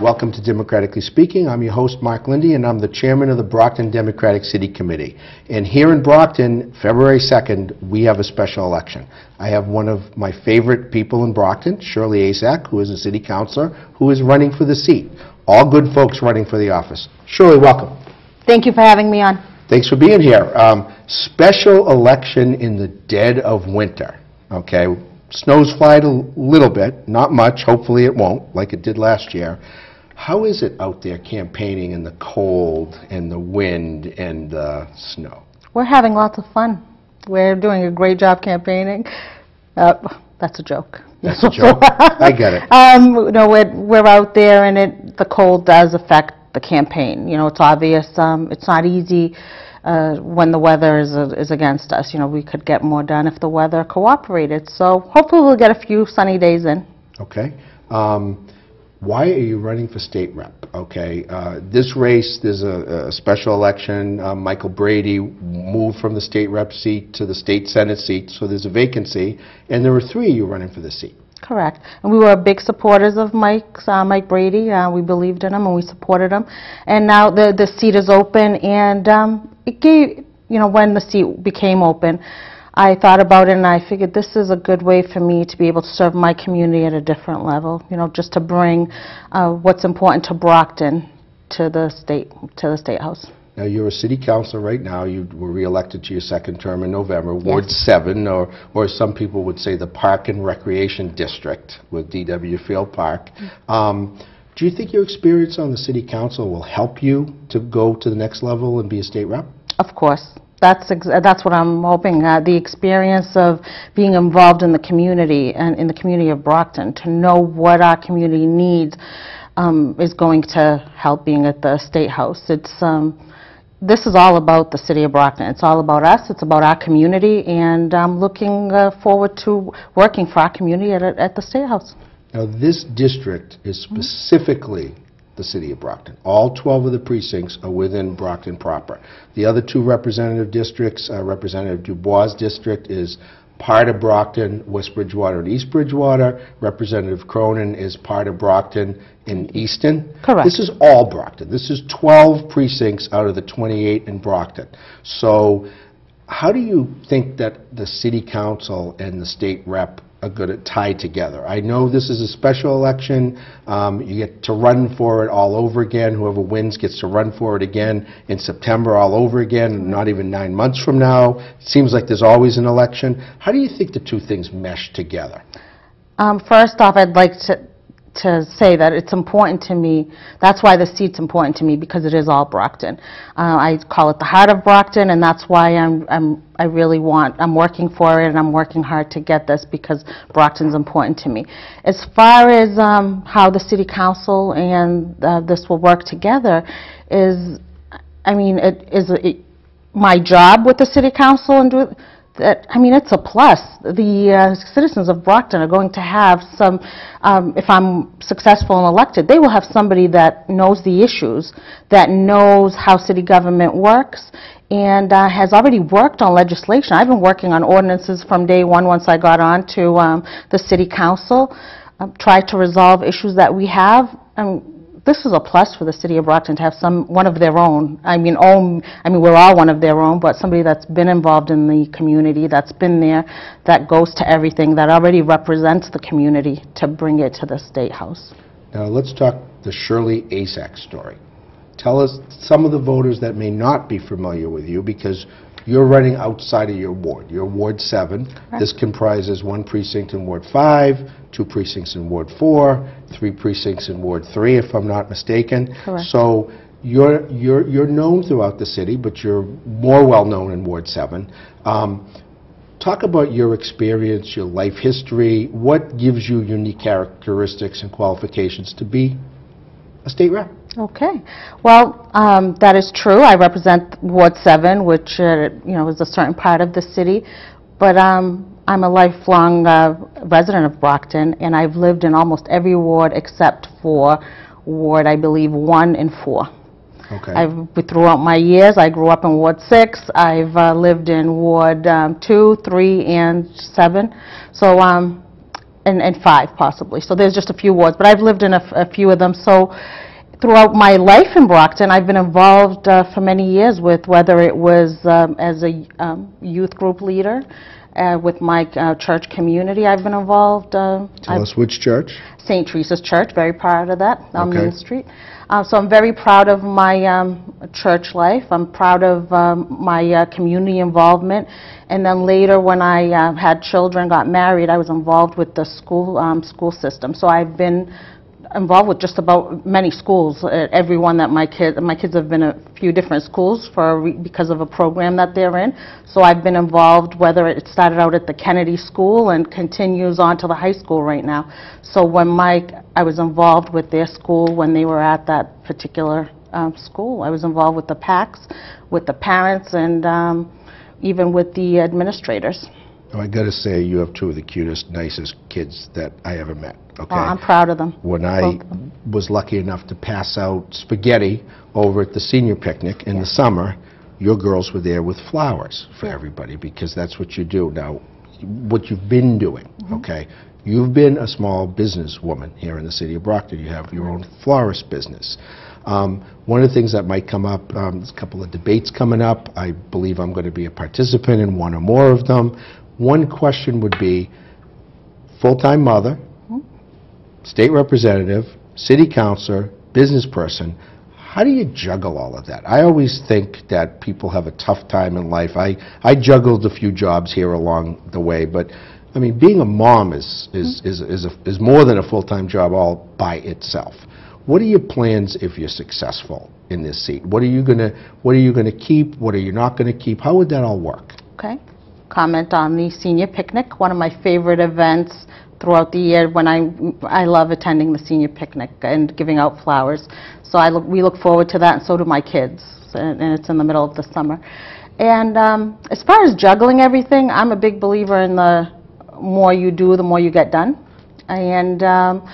Welcome to Democratically Speaking. I'm your host, Mark Linde, and I'm the chairman of the Brockton Democratic City Committee. And here in Brockton, February 2nd, we have a special election. I have one of my favorite people in Brockton, Shirley Asack, who is a city councilor, who is running for the seat. All good folks running for the office. Shirley, welcome. Thank you for having me on. Thanks for being here. Um, Special election in the dead of winter, okay? Snow's flied a little bit, not much, hopefully it won't, like it did last year. How is it out there campaigning in the cold and the wind and the snow? We're having lots of fun. We're doing a great job campaigning. Uh, That's a joke. That's a joke? I get it. Um, no, we're, we're out there and it, the cold does affect the campaign. You know, it's obvious, um, it's not easy uh, when the weather is, is against us. You know, we could get more done if the weather cooperated. So hopefully we'll get a few sunny days in. Okay. Um, Why are you running for state rep? Okay, uh, this race, there's a a special election. Uh, Michael Brady moved from the state rep seat to the state senate seat, so there's a vacancy, and there were three of you running for the seat. Correct. And we were big supporters of Mike's, uh, Mike Brady. Uh, We believed in him and we supported him. And now the, the seat is open and um, it gave, you know, when the seat became open, I thought about it and I figured this is a good way for me to be able to serve my community at a different level, you know, just to bring uh, what's important to Brockton to the state, to the State House. Now, you're a city councilor right now, you were reelected to your second term in November, Ward Yes. 7, or or some people would say, the Park and Recreation District with DW Field Park. Um, Do you think your experience on the city council will help you to go to the next level and be a state rep? Of course. That's, ex- uh, that's what I'm hoping, uh, the experience of being involved in the community and in the community of Brockton, to know what our community needs um, is going to help being at the State House. It's, um, this is all about the city of Brockton. It's all about us, it's about our community, and I'm looking uh, forward to working for our community at, at the State House. Now, this district is specifically the city of Brockton. All 12 of the precincts are within Brockton proper. The other two representative districts, uh, Representative Dubois' district is part of Brockton, West Bridgewater and East Bridgewater. Representative Cronin is part of Brockton in Easton. Correct. This is all Brockton. This is 12 precincts out of the 28 in Brockton. So how do you think that the city council and the state rep going to tie together? I know this is a special election. Um, You get to run for it all over again. Whoever wins gets to run for it again in September all over again, not even nine months from now. It seems like there's always an election. How do you think the two things mesh together? Um, First off, I'd like to, to say that it's important to me, that's why the seat's important to me, because it is all Brockton. Uh, I call it the heart of Brockton, and that's why I'm, I'm, I really want, I'm working for it, and I'm working hard to get this, because Brockton's important to me. As far as um, how the city council and uh, this will work together, is, I mean, it is it- my job with the city council and do, that, I mean, it's a plus. The uh, citizens of Brockton are going to have some, um, if I'm successful and elected, they will have somebody that knows the issues, that knows how city government works, and uh, has already worked on legislation. I've been working on ordinances from day one, once I got on to um, the city council, um, tried to resolve issues that we have. Um, this is a plus for the city of Brockton to have some, one of their own. I mean, all, I mean, we're all one of their own, but somebody that's been involved in the community, that's been there, that goes to everything, that already represents the community to bring it to the State House. Now, let's talk the Shirley Asack story. Tell us some of the voters that may not be familiar with you, because you're running outside of your ward. You're Ward 7. This comprises one precinct in Ward 5, two precincts in Ward 4, three precincts in Ward 3, if I'm not mistaken. Correct. So you're you're you're known throughout the city, but you're more well-known in Ward 7. Um, Talk about your experience, your life history, what gives you unique characteristics and qualifications to be a state rep? Okay. Well, um, that is true. I represent Ward 7, which, uh, you know, is a certain part of the city. But um, I'm a lifelong uh, resident of Brockton, and I've lived in almost every ward except for Ward, I believe, 1 and 4. Okay. I've, throughout my years, I grew up in Ward 6. I've uh, lived in Ward um, 2, 3, and 7. So um, and, and five possibly. So there's just a few wards, but I've lived in a, f- a few of them. So throughout my life in Brockton, I've been involved uh, for many years with whether it was um, as a um, youth group leader, uh, with my uh, church community. I've been involved. Uh, Tell us which church? St. Teresa's Church, very proud of that, on Okay. Main Street. Uh, So I'm very proud of my um, church life. I'm proud of um, my uh, community involvement. And then later, when I uh, had children, got married, I was involved with the school, um, school system. So I've been involved with just about many schools, uh, every one that my kids, my kids have been a few different schools for, because of a program that they're in. So I've been involved, whether it started out at the Kennedy School and continues on to the high school right now. So when my, I was involved with their school when they were at that particular um, school. I was involved with the PACs, with the parents, and um, even with the administrators. Oh, I got to say, you have two of the cutest, nicest kids that I ever met, okay? Well, I'm proud of them. when I them. was lucky enough to pass out spaghetti over at the senior picnic in the summer, your girls were there with flowers for everybody, because that's what you do. Now, what you've been doing, Mm-hmm. okay? You've been a small businesswoman here in the city of Brockton. You have your own florist business. Um, One of the things that might come up, um, there's a couple of debates coming up. I believe I'm going to be a participant in one or more of them. One question would be, full-time mother, state representative, city councilor, business person, how do you juggle all of that? I always think that people have a tough time in life. I, I juggled a few jobs here along the way, but, I mean, being a mom is, is, mm-hmm. is, is, a, is more than a full-time job all by itself. What are your plans if you're successful in this seat? What are you gonna, what are you gonna keep? What are you not gonna keep? How would that all work? Okay. Comment on the senior picnic, one of my favorite events throughout the year when I, I love attending the senior picnic and giving out flowers. So I look, we look forward to that, and so do my kids, and and it's in the middle of the summer. And um, as far as juggling everything, I'm a big believer in the more you do, the more you get done. And um,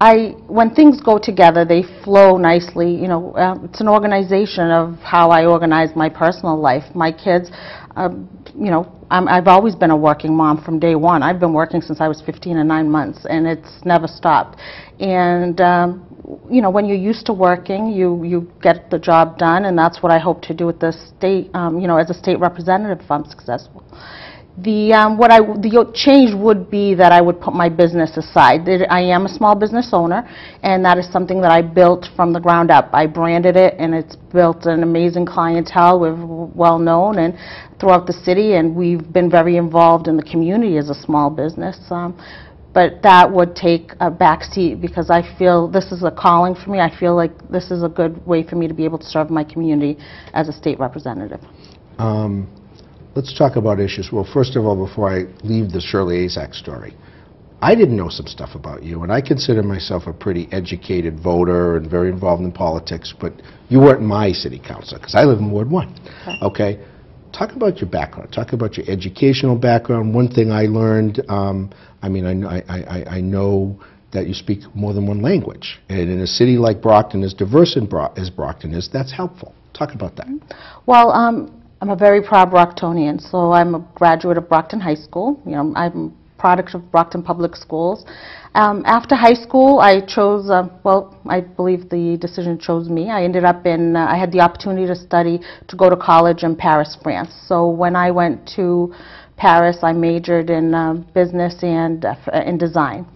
I, when things go together, they flow nicely. You know, uh, it's an organization of how I organize my personal life. My kids, you know, I'm, I've always been a working mom from day one. I've been working since I was 15 and nine months, and it's never stopped. And um, you know, when you're used to working, you you get the job done, and that's what I hope to do with the state. Um, you know, as a state representative, if I'm successful. The, um, what I, the change would be that I would put my business aside. That I am a small business owner, and that is something that I built from the ground up. I branded it, and it's built an amazing clientele. We're well-known and throughout the city, and we've been very involved in the community as a small business. Um, But that would take a backseat because I feel this is a calling for me. I feel like this is a good way for me to be able to serve my community as a state representative. Um, Let's talk about issues. Well, first of all, before I leave the Shirley Asack story, I didn't know some stuff about you, and I consider myself a pretty educated voter and very involved in politics, but you weren't my city councilor, because I live in Ward 1. Okay? Talk about your background. Talk about your educational background. One thing I learned, um, I mean, I, I, I, I know that you speak more than one language, and in a city like Brockton, as diverse in Bro- as Brockton is, that's helpful. Talk about that. Well, um, I'm a very proud Brocktonian, so I'm a graduate of Brockton High School. You know, I'm a product of Brockton Public Schools. Um, after high school, I chose, uh, well, I believe the decision chose me. I ended up in, uh, I had the opportunity to study, to go to college in Paris, France. So when I went to Paris, I majored in uh, business and uh, in design.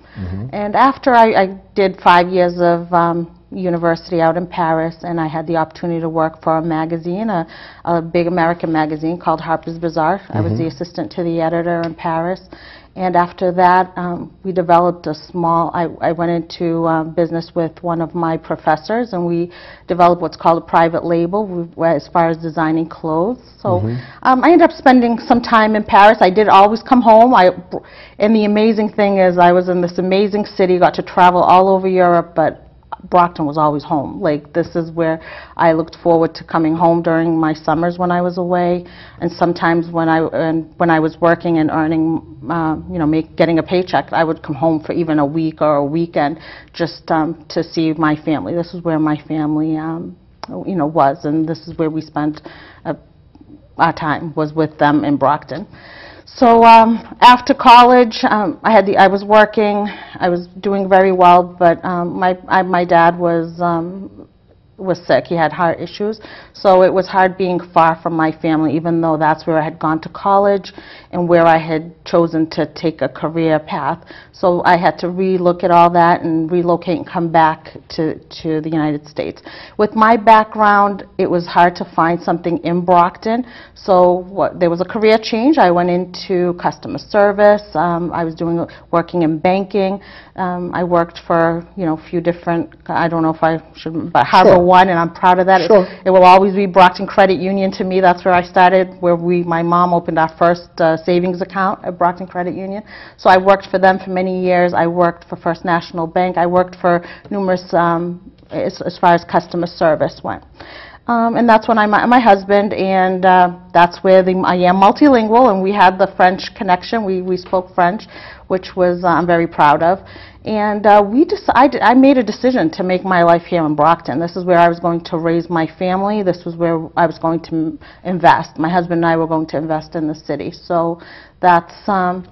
And after I, I did five years of um, university out in Paris, and I had the opportunity to work for a magazine, a, a big American magazine called Harper's Bazaar. I was the assistant to the editor in Paris. And after that, um, we developed a small, I, I went into um, business with one of my professors, and we developed what's called a private label we- as far as designing clothes. So um, I ended up spending some time in Paris. I did always come home. I, and the amazing thing is I was in this amazing city, got to travel all over Europe, but Brockton was always home. Like, this is where I looked forward to coming home during my summers when I was away, and sometimes when I, and when I was working and earning, uh, you know, make, getting a paycheck, I would come home for even a week or a weekend just um, to see my family. This is where my family, um, you know, was, and this is where we spent uh, our time, was with them in Brockton. So um, after college, um, I had the, I was working, I was doing very well, but um, my, I, my dad was, um, was sick. He had heart issues. So it was hard being far from my family, even though that's where I had gone to college and where I had chosen to take a career path. So I had to relook at all that and relocate and come back to, to the United States. With my background, it was hard to find something in Brockton. So what, there was a career change. I went into customer service. Um, I was doing working in banking. Um, I worked for you know a few different. I don't know if I should, but Harbor Sure. One, and I'm proud of that. It- It, will always be Brockton Credit Union to me. That's where I started. Where we, my mom opened our first uh, savings account at Brockton Credit Union. So I worked for them for many years. I worked for First National Bank. I worked for numerous um, as, as far as customer service went. Um, and that's when I met my husband, and uh, that's where the, I am multilingual, and we had the French connection. We, we spoke French, which was uh, I'm very proud of. And uh, we decided, I made a decision to make my life here in Brockton. This is where I was going to raise my family. This was where I was going to m- invest. My husband and I were going to invest in the city. So that's, um,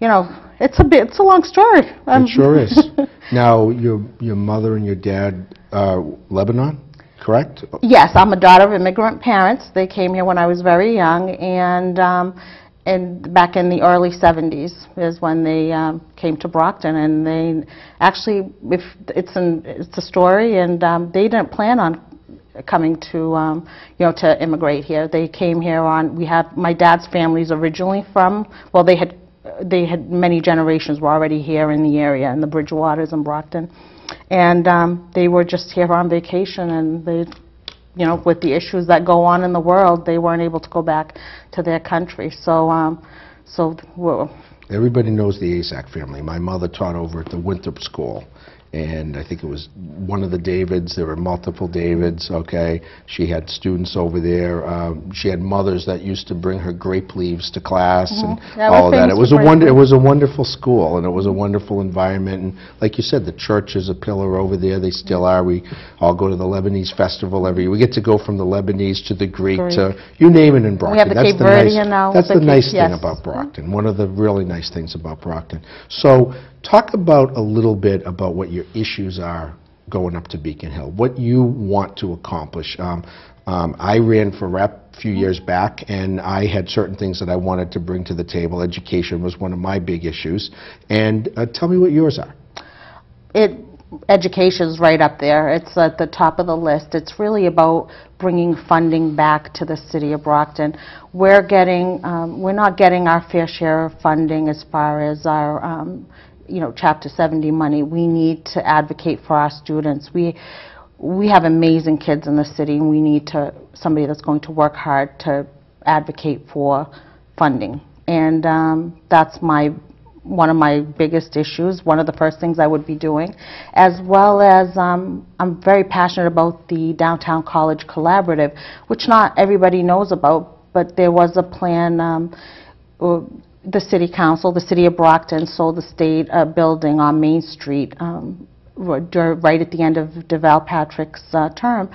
you know, it's a bit, it's a long story. Um, It sure is. Now, your, your mother and your dad are Lebanon, correct? Yes, I'm a daughter of immigrant parents. They came here when I was very young, and um, and back in the early 70s is when they um, came to Brockton, and they actually, if it's an it's a story, and um, they didn't plan on coming to um, you know to immigrate here. They came here on. We have my dad's family's originally from. Well, they had they had many generations were already here in the area, in the Bridgewaters and Brockton, and um, they were just here on vacation, and they you know, with the issues that go on in the world, they weren't able to go back to their country. So, um, so Everybody knows the Asack family. My mother taught over at the Winthrop School, and I think it was one of the Davids. There were multiple Davids, okay? She had students over there. Um, She had mothers that used to bring her grape leaves to class and Mm-hmm. Yeah, all of that. It was a wonder, it was a wonderful school, and it was a wonderful environment. And like you said, the church is a pillar over there. They still are. We all go to the Lebanese festival every year. We get to go from the Lebanese to the Greek to, you name it in Brockton. have the That's Cape nice- now, That's the the Cape- nice thing about Brockton, one of the really nice things about Brockton. So talk about a little bit about what your issues are going up to Beacon Hill, what you want to accomplish. Um, um, I ran for rep a few years back, and I had certain things that I wanted to bring to the table. Education was one of my big issues. And uh, tell me what yours are. it education's right up there. It's at the top of the list. It's really about bringing funding back to the city of Brockton. We're getting, um, we're not getting our fair share of funding as far as our, um, you know, Chapter 70 money. We need to advocate for our students. We we have amazing kids in the city, and we need to somebody that's going to work hard to advocate for funding. And um, that's my one of my biggest issues, one of the first things I would be doing, as well as um, I'm very passionate about the Downtown College Collaborative, which not everybody knows about, but there was a plan, um, the city council, the city of Brockton sold the state a building on Main Street um, right at the end of Deval Patrick's uh, term,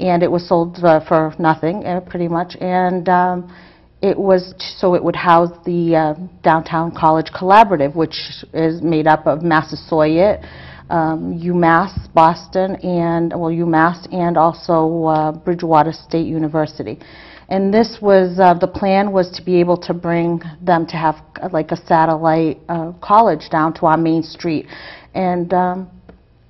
and it was sold uh, for nothing, uh, pretty much, and um, it was so it would house the uh, Downtown College Collaborative, which is made up of Massasoit, um, UMass, Boston, and, well, UMass, and also uh, Bridgewater State University. And this was, uh, the plan was to be able to bring them to have uh, like a satellite uh, college down to our main street. And um,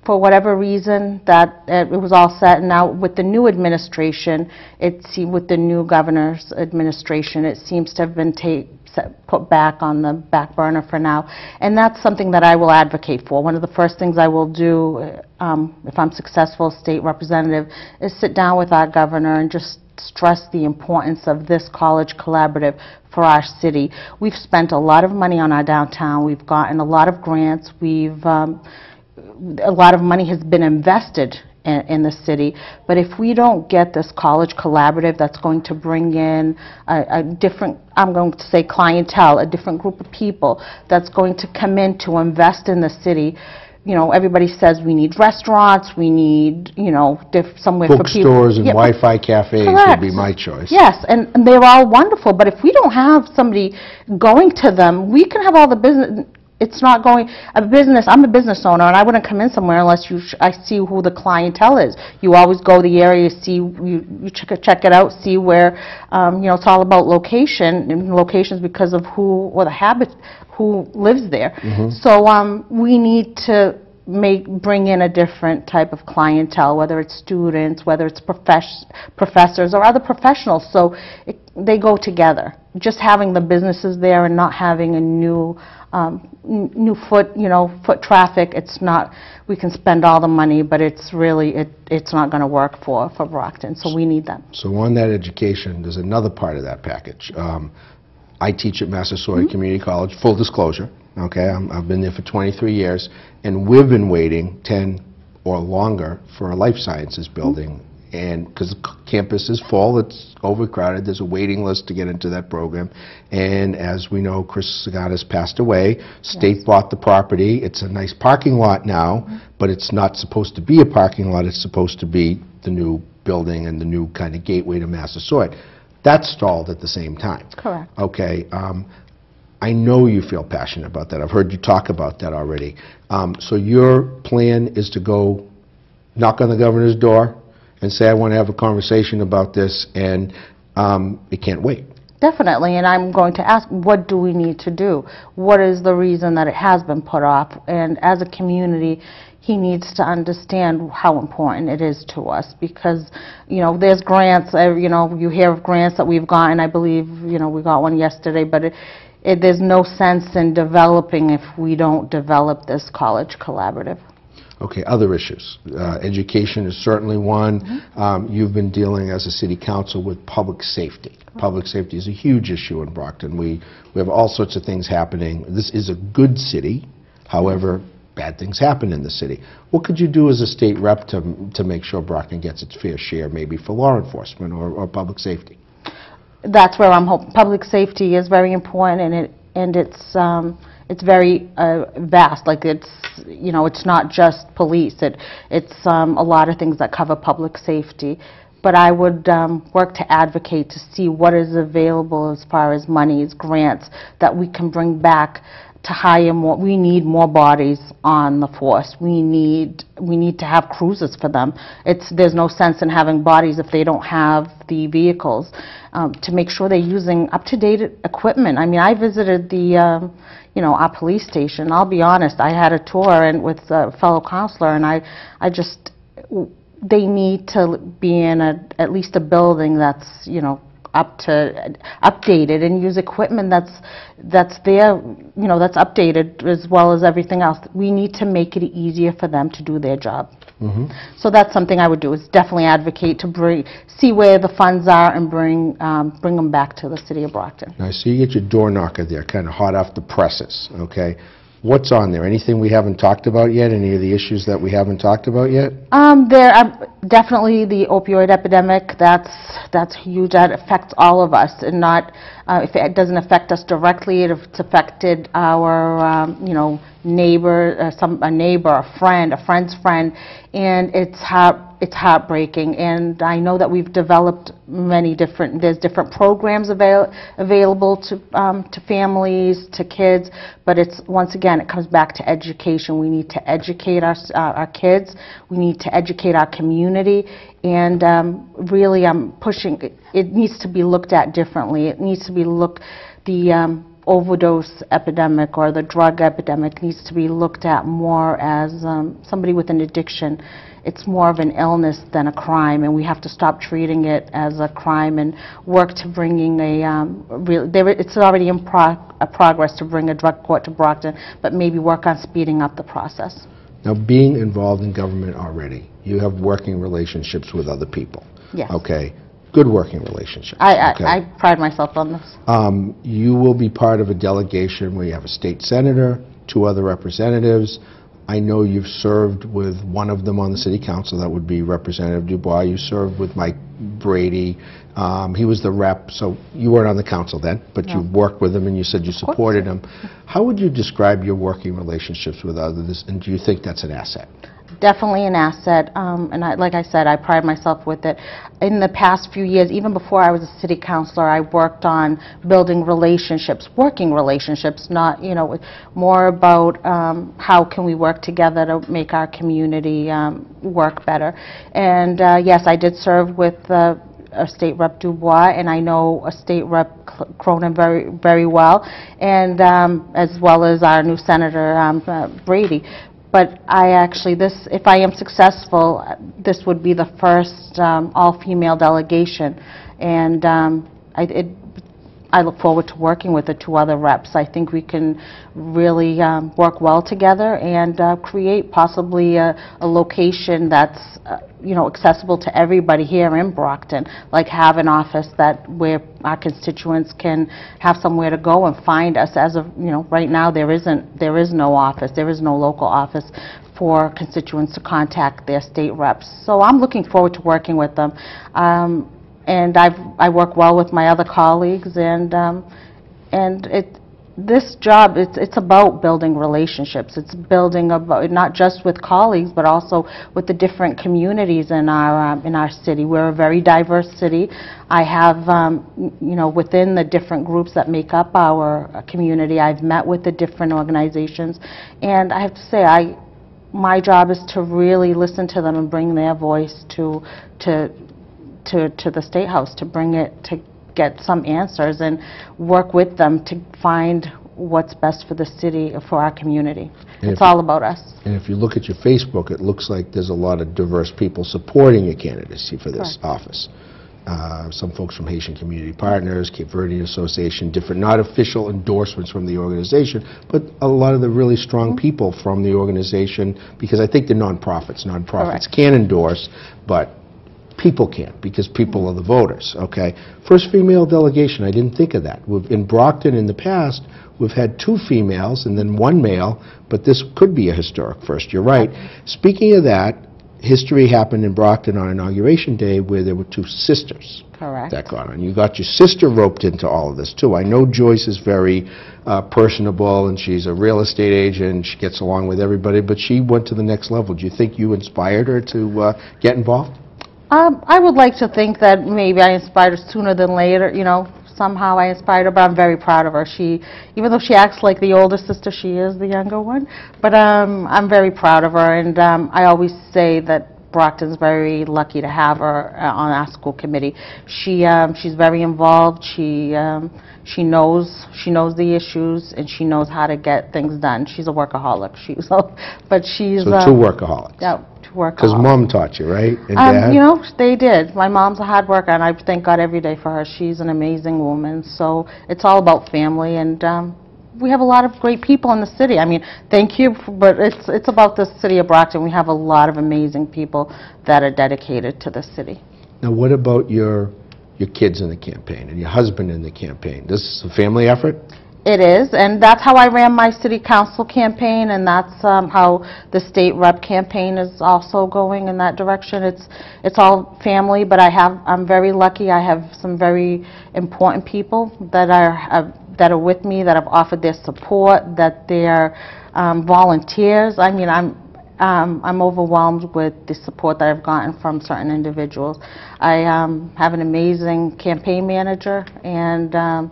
for whatever reason, that it was all set, and now with the new administration, it seemed, with the new governor's administration, it seems to have been ta- set- put back on the back burner for now. And that's something that I will advocate for. One of the first things I will do, um, if I'm successful state representative, is sit down with our governor and just stress the importance of this college collaborative for our city. We've spent a lot of money on our downtown. We've gotten a lot of grants. We've um, a lot of money has been invested in, in the city, but if we don't get this college collaborative that's going to bring in a, a different, I'm going to say clientele, a different group of people that's going to come in to invest in the city, you know, everybody says we need restaurants, we need, you know, diff- somewhere for people. Bookstores and Yeah, Wi-Fi cafes would be my choice. Yes, and and they're all wonderful, but if we don't have somebody going to them, we can have all the business, it's not going, a business, I'm a business owner, and I wouldn't come in somewhere unless you, sh- I see who the clientele is. You always go to the area, see, you you check it check it out, see where, um, you know, it's all about location, and locations because of who, or the habit, who lives there. So um, we need to make, bring in a different type of clientele, whether it's students, whether it's profess- professors or other professionals, so it- they go together. Just having the businesses there and not having a new, um, new foot, you know, foot traffic, it's not, we can spend all the money, but it's really, it it's not going to work for, for Brockton, so we need them. So on that education, there's another part of that package. Um, I teach at Massasoit Community College, full disclosure, okay? I'm- I've been there for 23 years, and we've been waiting 10 or longer for a life sciences building, and, because the campus is full, it's overcrowded, there's a waiting list to get into that program, and as we know, Chris Sagatas passed away, state bought the property, it's a nice parking lot now, but it's not supposed to be a parking lot, it's supposed to be the new building and the new kind of gateway to Massasoit. That stalled at the same time. Correct. Okay, um, I know you feel passionate about that. I've heard you talk about that already. Um, So your plan is to go knock on the governor's door and say, I want to have a conversation about this, and um, it can't wait. Definitely, and I'm going to ask, what do we need to do? What is the reason that it has been put off? And as a community, he needs to understand how important it is to us, because, you know, there's grants, uh, you know, you hear of grants that we've gotten, I believe, you know, we got one yesterday, but it, it, there's no sense in developing if we don't develop this college collaborative. Okay, other issues. Uh, Education is certainly one. Um, You've been dealing as a city council with public safety. Public safety is a huge issue in Brockton. We we have all sorts of things happening. This is a good city, however, bad things happen in the city. What could you do as a state rep to to make sure Brockton gets its fair share, maybe for law enforcement or or public safety? that's where I'm hoping. Public safety is very important, and it and it's um, it's very uh, vast. Like it's you know it's not just police. It it's um, a lot of things that cover public safety. But I would um, work to advocate to see what is available as far as monies, grants that we can bring back to hire more. We need more bodies on the force. We need we need to have cruises for them. It's there's no sense in having bodies if they don't have the vehicles um, to make sure they're using up to date equipment. I mean, I visited the um, you know our police station. I'll be honest. I had a tour and with a fellow counselor, and I I just they need to be in a at least a building that's you know up to updated and use equipment that's that's there you know that's updated as well as everything else. We need to make it easier for them to do their job. So that's something I would do is definitely advocate to bring see where the funds are and bring um, bring them back to the city of Brockton. Now, so you get your door knocker there, kind of hot off the presses, okay? What's on there? Anything we haven't talked about yet? Any of the issues that we haven't talked about yet? Um, there are definitely the opioid epidemic. That's that's huge. That affects all of us, and not uh, if it doesn't affect us directly, it- it's affected our um, you know neighbor, uh, some a neighbor, a friend, a friend's friend, and it's heart it's heartbreaking. And I know that we've developed many different. There's different programs avail, available to um, to families, to kids, but it's once again it comes back to education. We need to educate our uh, our kids. We need to educate our community, and um, really, I'm pushing. It, needs to be looked at differently. It needs to be looked the um, overdose epidemic or the drug epidemic needs to be looked at more as um, somebody with an addiction. It's more of an illness than a crime, and we have to stop treating it as a crime and work to bringing a um, real. There, it's already in pro- progress to bring a drug court to Brockton, but maybe work on speeding up the process. Now, being involved in government already, you have working relationships with other people. Yes. Okay? Good working relationships. I, okay? I, I pride myself on this. Um, You will be part of a delegation where you have a state senator, two other representatives. I know you've served with one of them on the city council, that would be Representative Dubois. You served with Mike Brady. Um, He was the rep, so you weren't on the council then, but you worked with him and you said you supported him. How would you describe your working relationships with others, and do you think that's an asset? Definitely an asset, um, and I, like I said, I pride myself with it. In the past few years, even before I was a city councilor, I worked on building relationships, working relationships, not, you know, more about um, how can we work together to make our community um, work better. And uh, yes, I did serve with uh, a State Rep Dubois, and I know a State Rep Cronin very, very well, and um, as well as our new Senator um, uh, Brady. But I actually, this, if I am successful, this would be the first um, all-female delegation, and um, I, it, I look forward to working with the two other reps. I think we can really um, work well together and uh, create possibly a, a location that's, uh, you know, accessible to everybody here in Brockton, like have an office that where our constituents can have somewhere to go and find us. As of, you know, right now, there isn't, there is no office, there is no local office for constituents to contact their state reps. So I'm looking forward to working with them. Um, and I've, I work well with my other colleagues, and, um, and it, this job, it's, it's about building relationships. It's building about, not just with colleagues, but also with the different communities in our, um, in our city. We're a very diverse city. I have, um, you know, within the different groups that make up our community, I've met with the different organizations, and I have to say, I, my job is to really listen to them and bring their voice to, to, to, to the State House, to bring it, to get some answers and work with them to find what's best for the city, for our community. And It's if- all about us. And if you look at your Facebook, it looks like there's a lot of diverse people supporting your candidacy for this office. Uh, Some folks from Haitian Community Partners, Cape Verdean Association, different, not official endorsements from the organization, but a lot of the really strong Mm-hmm. people from the organization, because I think they're nonprofits. Nonprofits Correct. can endorse, but people can't, because people are the voters, okay? First female delegation, I didn't think of that. We've- In Brockton, in the past, we've had two females and then one male, but this could be a historic first, you're right. Speaking of that, history happened in Brockton on Inauguration Day where there were two sisters Correct. that got on. You got your sister roped into all of this, too. I know Joyce is very uh, personable, and she's a real estate agent, she gets along with everybody, but she went to the next level. Do you think you inspired her to uh, get involved? Um, I would like to think that maybe I inspired her sooner than later, you know, somehow I inspired her, but I'm very proud of her. She, even though she acts like the older sister, she is the younger one. But um, I'm very proud of her, and um, I always say that Brockton's very lucky to have her uh, on our school committee. She, um, she's very involved. She, um, she knows, she knows the issues, and she knows how to get things done. She's a workaholic. She's, but she's So two workaholics. Yeah, workaholics. Because mom taught you, right? And Um, dad? you know, they did. My mom's a hard worker, and I thank God every day for her. She's an amazing woman. So it's all about family, and um, we have a lot of great people in the city. I mean, thank you, but it's it's about the city of Brockton. We have a lot of amazing people that are dedicated to the city. Now, what about your, your kids in the campaign and your husband in the campaign? This is a family effort? It is, and that's how I ran my city council campaign, and that's um, how the state rep campaign is also going in that direction. It's it's all family, but I have I'm very lucky. I have some very important people that are have, that are with me that have offered their support, that they're um, volunteers. I mean, I'm um, I'm overwhelmed with the support that I've gotten from certain individuals. I um, have an amazing campaign manager, and um,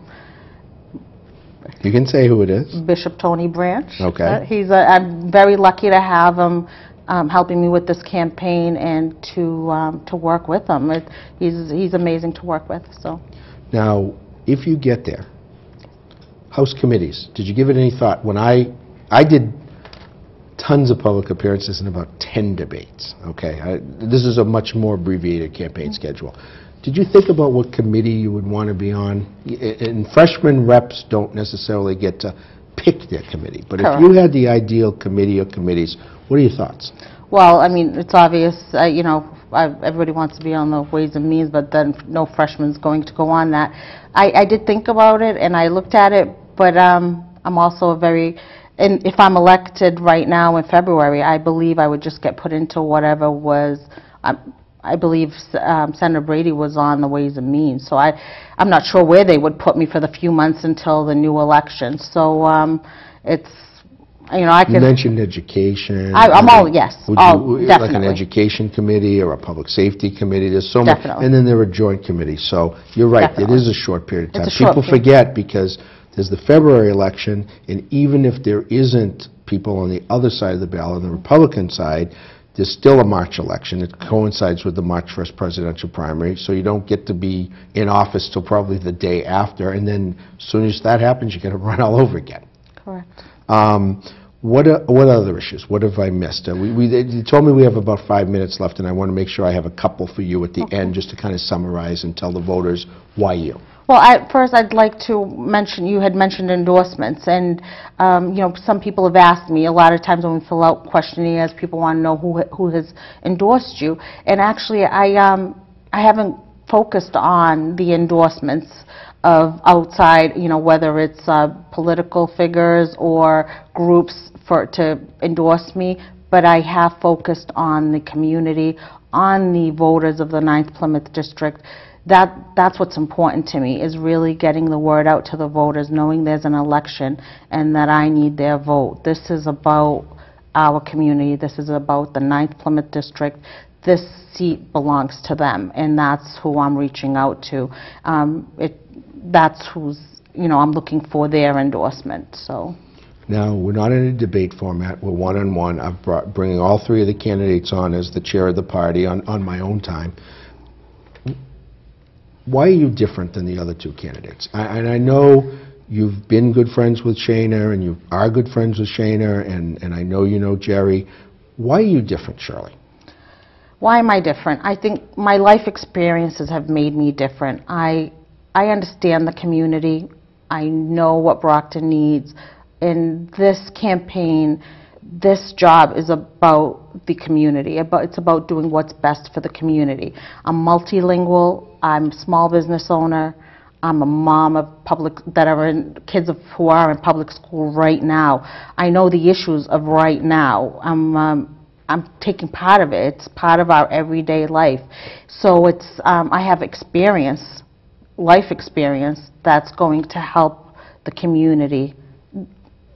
You can say who it is. Bishop Tony Branch. Okay. Uh, He's, a- I'm very lucky to have him um, helping me with this campaign and to, um, to work with him. It- He's, he's amazing to work with, so. Now, if you get there, House committees, did you give it any thought? When I, I did tons of public appearances and about 10 debates, okay? I- This is a much more abbreviated campaign schedule. Did you think about what committee you would want to be on? Y- And freshman reps don't necessarily get to pick their committee, but if you Correct. had the ideal committee or committees, what are your thoughts? Well, I mean, it's obvious, uh, you know, I- everybody wants to be on the Ways and Means, but then no freshman's going to go on that. I, I did think about it, and I looked at it, but um, I'm also a very, and if I'm elected right now in February, I believe I would just get put into whatever was, I'm- I believe um, Senator Brady was on the Ways and Means, so I, I'm not sure where they would put me for the few months until the new election. So um, it's, you know, I You could, mentioned education. I- I'm all- yes, Would all- you- Like an education committee or a public safety committee, there's so. Definitely. And then there are joint committees, so you're right, it Definitely. is a short period of time. It's a short People forget because there's the February election, and even if there isn't people on the other side of the ballot, on the Republican side, there's still a March election. It coincides with the March 1st presidential primary, so you don't get to be in office till probably the day after, and then as soon as that happens, you got to run all over again. correct. Um, What o- what other issues? What have I missed? Uh, we- we- You told me we have about five minutes left, and I want to make sure I have a couple for you at the end, just to kind of summarize and tell the voters why you. Well, I, first, I'd like to mention, you had mentioned endorsements, and, um, you know, some people have asked me, a lot of times when we fill out questionnaires, people want to know who, who has endorsed you, and actually, I, um, I haven't focused on the endorsements of outside, you know, whether it's uh, political figures or groups for, to endorse me, but I have focused on the community, on the voters of the Ninth Plymouth District. That, that's what's important to me, is really getting the word out to the voters, knowing there's an election and that I need their vote. This is about our community, this is about the Ninth Plymouth District. This seat belongs to them, and that's who I'm reaching out to. Um, It, that's who's, you know, I'm looking for their endorsement, so. Now, we're not in a debate format, we're one-on-one. I'm brought- bringing all three of the candidates on as the chair of the party on on my own time. Why are you different than the other two candidates? I- And I know you've been good friends with Shayna, and you are good friends with Shayna, and and I know you know Jerry. Why are you different, Shirley? Why am I different? I think my life experiences have made me different. I, I understand the community. I know what Brockton needs. In this campaign, this job is about the community. About, it's about doing what's best for the community. I'm multilingual. I'm a small business owner. I'm a mom of public that are in kids of, who are in public school right now. I know the issues of right now. I'm um, I'm taking part of it. It's part of our everyday life. So it's um, I have experience, life experience that's going to help the community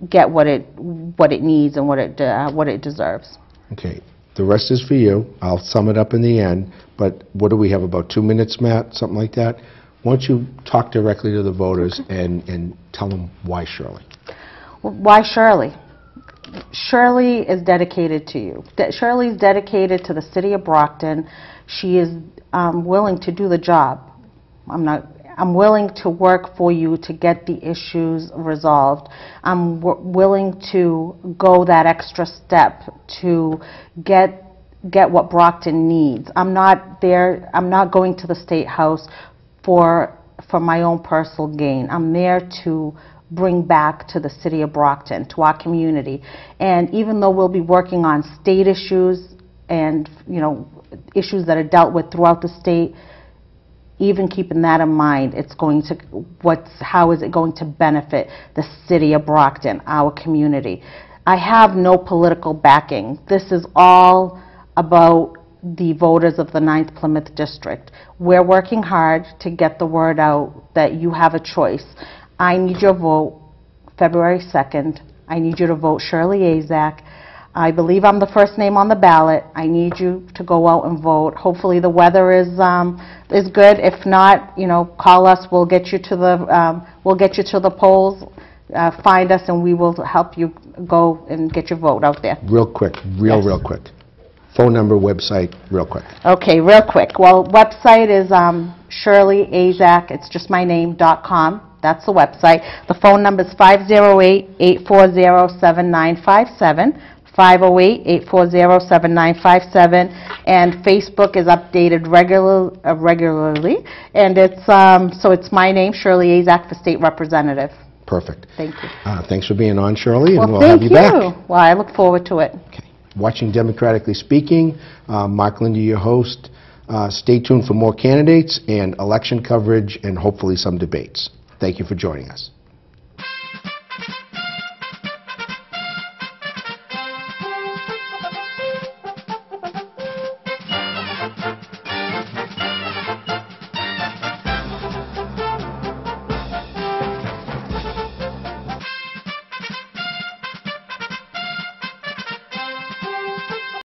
get what it what it needs and what it uh, what it deserves. Okay, the rest is for you. I'll sum it up in the end, but what do we have, about two minutes, Matt, something like that? Why don't you talk directly to the voters and, and tell them why Shirley? Why Shirley? Shirley is dedicated to you. De- Shirley's dedicated to the city of Brockton. She is um, willing to do the job. I'm not. I'm willing to work for you to get the issues resolved. I'm willing to go that extra step to get get what Brockton needs. I'm not there. I'm not going to the state house for for my own personal gain. I'm there to bring back to the city of Brockton, to our community. And even though we'll be working on state issues and, you know, issues that are dealt with throughout the state, even keeping that in mind, it's going to, what's, how is it going to benefit the city of Brockton, our community? I have no political backing. This is all about the voters of the 9th Plymouth District. We're working hard to get the word out that you have a choice. I need your vote February 2nd. I need you to vote Shirley Asack. I believe I'm the first name on the ballot. I need you to go out and vote. Hopefully, the weather is, um, is good. If not, you know, call us. We'll get you to the, um, we'll get you to the polls. Uh, Find us, and we will help you go and get your vote out there. Real quick, real, Yes. real quick. Phone number, website, real quick. Okay, real quick. Well, website is um, Shirley Asack, it's just my name, dot com. That's the website. The phone number is 508-840-7957, 508-840-7957, and Facebook is updated regular, uh, regularly, and it's, um, so it's my name, Shirley Asack, for state representative. Perfect. Thank you. Uh, Thanks for being on, Shirley, and Well, we'll have thank you. back. Well, I look forward to it. Okay. Watching Democratically Speaking, uh, Mark Linde, your host. Uh, Stay tuned for more candidates and election coverage and hopefully some debates. Thank you for joining us.